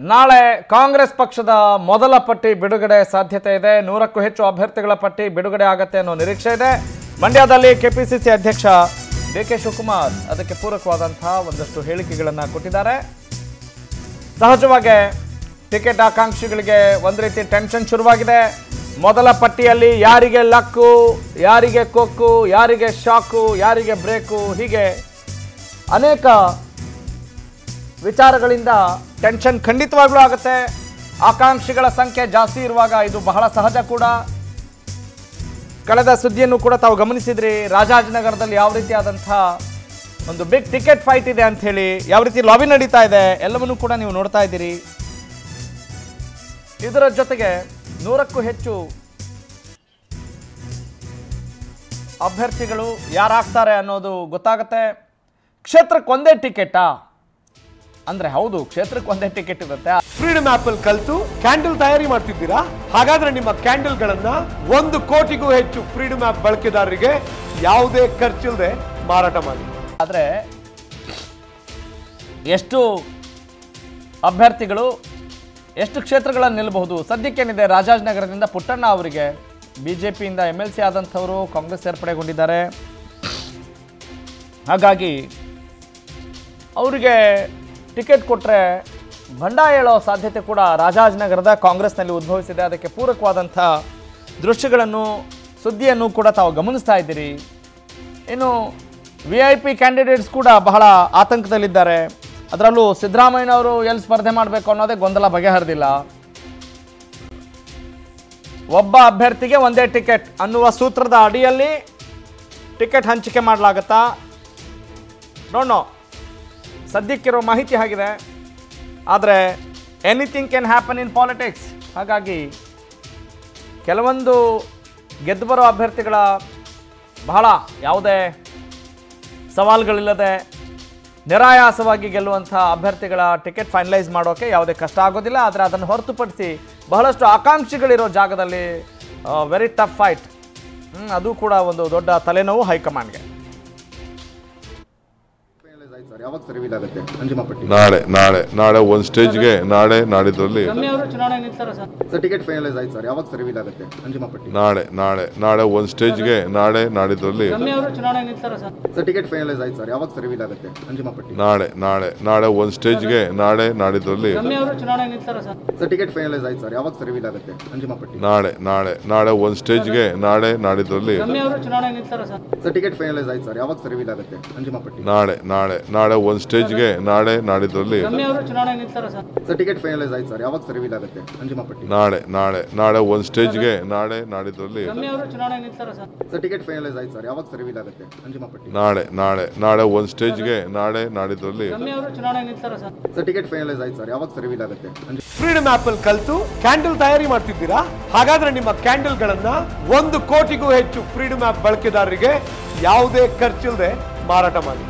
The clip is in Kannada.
ನಾಳೆ ಕಾಂಗ್ರೆಸ್ ಪಕ್ಷದ ಮೊದಲ ಪಟ್ಟಿ ಬಿಡುಗಡೆ ಸಾಧ್ಯತೆ ಇದೆ. ನೂರಕ್ಕೂ ಹೆಚ್ಚು ಅಭ್ಯರ್ಥಿಗಳ ಪಟ್ಟಿ ಬಿಡುಗಡೆ ಆಗತ್ತೆ ಅನ್ನೋ ನಿರೀಕ್ಷೆ ಇದೆ. ಮಂಡ್ಯದಲ್ಲಿ ಕೆಪಿಸಿಸಿ ಅಧ್ಯಕ್ಷ ಡಿ ಕೆ ಶಿವಕುಮಾರ್ ಅದಕ್ಕೆ ಪೂರಕವಾದಂತಹ ಒಂದಷ್ಟು ಹೇಳಿಕೆಗಳನ್ನು ಕೊಟ್ಟಿದ್ದಾರೆ. ಸಹಜವಾಗಿ ಟಿಕೆಟ್ ಆಕಾಂಕ್ಷಿಗಳಿಗೆ ಒಂದು ರೀತಿ ಟೆನ್ಷನ್ ಶುರುವಾಗಿದೆ. ಮೊದಲ ಪಟ್ಟಿಯಲ್ಲಿ ಯಾರಿಗೆ ಲಕ್ಕು, ಯಾರಿಗೆ ಕೊಕ್ಕು, ಯಾರಿಗೆ ಶಾಕು, ಯಾರಿಗೆ ಬ್ರೇಕು ಹೀಗೆ ಅನೇಕ ವಿಚಾರಗಳಿಂದ ಟೆನ್ಷನ್ ಖಂಡಿತವಾಗ್ಲೂ ಆಗುತ್ತೆ. ಆಕಾಂಕ್ಷಿಗಳ ಸಂಖ್ಯೆ ಜಾಸ್ತಿ ಇರುವಾಗ ಇದು ಬಹಳ ಸಹಜ ಕೂಡ. ಕಳೆದ ಸುದ್ದಿಯನ್ನು ಕೂಡ ತಾವು ಗಮನಿಸಿದ್ರಿ, ರಾಜಾಜನಗರದಲ್ಲಿ ಯಾವ ರೀತಿಯಾದಂಥ ಒಂದು ಬಿಗ್ ಟಿಕೆಟ್ ಫೈಟ್ ಇದೆ ಅಂತ ಹೇಳಿ, ಯಾವ ರೀತಿ ಲಾಬಿ ನಡೀತಾ ಇದೆ, ಎಲ್ಲವನ್ನೂ ಕೂಡ ನೀವು ನೋಡ್ತಾ ಇದ್ದೀರಿ. ಇದರ ಜೊತೆಗೆ ನೂರಕ್ಕೂ ಹೆಚ್ಚು ಅಭ್ಯರ್ಥಿಗಳು ಯಾರಾಗ್ತಾರೆ ಅನ್ನೋದು ಗೊತ್ತಾಗುತ್ತೆ. ಕ್ಷೇತ್ರಕ್ಕೆ ಒಂದೇ ಟಿಕೆಟಾ ಅಂದ್ರೆ ಹೌದು ಕ್ಷೇತ್ರಕ್ಕೆ ಒಂದೇ ಟಿಕೆಟ್ ಇರುತ್ತೆ. ಫ್ರೀಡಮ್ ಆಪ್ ಅಲ್ಲಿ ಕಲ್ತು ಕ್ಯಾಂಡಲ್ ತಯಾರಿ ಮಾಡ್ತಿದ್ದೀರಾ? ಹಾಗಾದ್ರೆ ನಿಮ್ಮ ಕ್ಯಾಂಡಲ್ ಗಳನ್ನ ಒಂದು ಕೋಟಿಗೂ ಹೆಚ್ಚು ಫ್ರೀಡಮ್ ಆಪ್ ಬಳಕೆದಾರರಿಗೆ ಯಾವುದೇ ಖರ್ಚಿಲ್ಲದೆ ಮಾರಾಟ ಮಾಡಿ. ಆದ್ರೆ ಎಷ್ಟು ಅಭ್ಯರ್ಥಿಗಳು ಎಷ್ಟು ಕ್ಷೇತ್ರಗಳನ್ನು ನಿಲ್ಲಬಹುದು ಸದ್ಯಕ್ಕೇನಿದೆ ರಾಜಾಜನಗರದಿಂದ ಪುಟ್ಟಣ್ಣ ಅವರಿಗೆ. ಬಿ ಜೆ ಪಿಯಿಂದ ಎಂ ಎಲ್ ಸಿ ಆದಂಥವರು ಕಾಂಗ್ರೆಸ್ ಸೇರ್ಪಡೆಗೊಂಡಿದ್ದಾರೆ. ಹಾಗಾಗಿ ಅವರಿಗೆ ಟಿಕೆಟ್ ಕೊಟ್ಟರೆ ಭಂಡ ಹೇಳೋ ಸಾಧ್ಯತೆ ಕೂಡ ರಾಜಾಜನಗರದ ಕಾಂಗ್ರೆಸ್ನಲ್ಲಿ ಉದ್ಭವಿಸಿದೆ. ಅದಕ್ಕೆ ಪೂರಕವಾದಂಥ ದೃಶ್ಯಗಳನ್ನು, ಸುದ್ದಿಯನ್ನು ಕೂಡ ತಾವು ಗಮನಿಸ್ತಾ ಇದ್ದೀರಿ. ಇನ್ನು ವಿ ಐ ಪಿ ಕ್ಯಾಂಡಿಡೇಟ್ಸ್ ಕೂಡ ಬಹಳ ಆತಂಕದಲ್ಲಿದ್ದಾರೆ. ಅದರಲ್ಲೂ ಸಿದ್ದರಾಮಯ್ಯನವರು ಎಲ್ಲಿ ಸ್ಪರ್ಧೆ ಮಾಡಬೇಕು ಅನ್ನೋದೇ ಗೊಂದಲ ಬಗೆಹರಿದಿಲ್ಲ. ಒಬ್ಬ ಅಭ್ಯರ್ಥಿಗೆ ಒಂದೇ ಟಿಕೆಟ್ ಅನ್ನುವ ಸೂತ್ರದ ಅಡಿಯಲ್ಲಿ ಟಿಕೆಟ್ ಹಂಚಿಕೆ ಮಾಡಲಾಗತ್ತಾ? ನೋಡೋ ಸದ್ಯಕ್ಕಿರೋ ಮಾಹಿತಿ ಆಗಿದೆ. ಆದರೆ anything can happen in politics ಹಾಗಾಗಿ ಕೆಲವೊಂದು ಗೆದ್ದು ಬರೋ ಅಭ್ಯರ್ಥಿಗಳ ಬಹಳ ಯಾವುದೇ ಸವಾಲುಗಳಿಲ್ಲದೆ ನಿರಾಯಾಸವಾಗಿ ಗೆಲ್ಲುವಂಥ ಅಭ್ಯರ್ಥಿಗಳ ಟಿಕೆಟ್ ಫೈನಲೈಸ್ ಮಾಡೋಕ್ಕೆ ಯಾವುದೇ ಕಷ್ಟ ಆಗೋದಿಲ್ಲ. ಆದರೆ ಅದನ್ನು ಹೊರತುಪಡಿಸಿ ಬಹಳಷ್ಟು ಆಕಾಂಕ್ಷಿಗಳಿರೋ ಜಾಗದಲ್ಲಿ ವೆರಿ ಟಫ್ ಫೈಟ್ ಅದು ಕೂಡ ಒಂದು ದೊಡ್ಡ ತಲೆನೋವು ಹೈಕಮಾಂಡ್ಗೆ. ನಾಳೆ ನಾಳೆ ನಾಳೆ ಒಂದು ಸ್ಟೇಜ್ಗೆ ನಾಳೆ ನಾಡಿದ್ರಲ್ಲಿ ಅವರು ಚುನಾವಣೆ ನಿಲ್ತಾರ ಸರ್? ಸರ್ ಟಿಕೆಟ್ ಫೈನಲೈಸ್ ಆಯ್ತು ಸರ್. ಯಾವಾಗ ಸರ್ ರಿವೀಲ್ ಆಗುತ್ತೆ? ಅಂಜುಮಪಟ್ಟಿ ನಾಳೆ ನಾಳೆ ನಾಳೆ ಒಂದು ಸ್ಟೇಜ್ಗೆ ನಾಳೆ ನಾಡಿದ್ರಲ್ಲಿ ಅವರು ಚುನಾವಣೆ ನಿಲ್ತಾರ ಸರ್? ಸರ್ ಟಿಕೆಟ್ ಫೈನಲೈಸ್ ಆಯ್ತು ಸರ್. ಯಾವಾಗ ಸರ್ ರಿವೀಲ್ ಆಗುತ್ತೆ? ಅಂಜುಮಪಟ್ಟಿ ನಾಳೆ ನಾಳೆ ನಾಳೆ ಒಂದು ಸ್ಟೇಜ್ಗೆ ನಾಳೆ ನಾಡಿದ್ರಲ್ಲಿ ಅವರು ಚುನಾವಣೆ ನಿಲ್ತಾರ ಸರ್? ಸರ್ ಟಿಕೆಟ್ ಫೈನಲೈಸ್ ಆಯ್ತು ಸರ್. ಯಾವಾಗ ಸರ್ ರಿವೀಲ್ ಆಗುತ್ತೆ? ಅಂಜುಮಪಟ್ಟಿ ನಾಳೆ ನಾಳೆ ನಾಳೆ ಒಂದು ಸ್ಟೇಜ್ಗೆ ನಾಳೆ ನಾಡಿದ್ರಲ್ಲಿ ಅವರು ಚುನಾವಣೆ ನಿಲ್ತಾರ ಸರ್? ಸರ್ ಟಿಕೆಟ್ ಫೈನಲೈಸ್ ಆಯ್ತು ಸರ್. ಯಾವಾಗ ಸರ್ ರಿವೀಲ್ ಆಗುತ್ತೆ? ಅಂಜುಮಪಟ್ಟಿ ನಾಳೆ ನಾಳೆ ನಾಳೆ ಒಂದು ಸ್ಟೇಜ್ಗೆ ನಾಳೆ ನಾಡಿದ್ರಲ್ಲಿ ಅವರು ಚುನಾವಣೆ ನಿಲ್ತಾರ ಸರ್. ಸರ್ ಟಿಕೆಟ್ ಫೈನಲೈಸ್ ಆಯ್ತು ಸರ್. ಯಾವಾಗ ಸರ್ ಅಂಜುಮಪಟ್ಟಿ ನಾಳೆ ನಾಳೆ ನಾಳೆ ಒಂದು ಸ್ಟೇಜ್ಗೆ ನಾಳೆ ನಾಡಿದ್ರಲ್ಲಿ ಅವರು ಚುನಾವಣೆ ನಿಲ್ತಾರ ಸರ್. ಸರ್ ಟಿಕೆಟ್ ಫೈನಲೈಸ್ ಆಯ್ತು ಸರ್. ಯಾವಾಗ ಸರ್ ಅಂಜುಮಪಟ್ಟಿ ನಾಳೆ ನಾಳೆ ನಾಳೆ ಒಂದು ಸ್ಟೇಜ್ಗೆ ನಾಳೆ ನಾಡಿದ್ರಲ್ಲಿ ಅವರು ಚುನಾವಣೆ ನಿಲ್ತಾರ ಸರ್. ಸರ್ ಟಿಕೆಟ್ ಫೈನಲೈಸ್ ಆಯ್ತು ಸರ್. ಯಾವಾಗ ಸರ್ ರಿವೀಲ್ ಆಗುತ್ತೆ? ಅಂಜು ಫ್ರೀಡಮ್ ಆಪ್ ಅಲ್ಲಿ ಕಲ್ತು ಕ್ಯಾಂಡಲ್ ತಯಾರಿ ಮಾಡ್ತಿದ್ದೀರಾ? ಹಾಗಾದ್ರೆ ನಿಮ್ಮ ಕ್ಯಾಂಡಲ್ ಗಳನ್ನ ಒಂದು ಕೋಟಿಗೂ ಹೆಚ್ಚು ಫ್ರೀಡಮ್ ಆಪ್ ಬಳಕೆದಾರರಿಗೆ ಯಾವುದೇ ಖರ್ಚಿಲ್ಲದೆ ಮಾರಾಟ ಮಾಡಿ.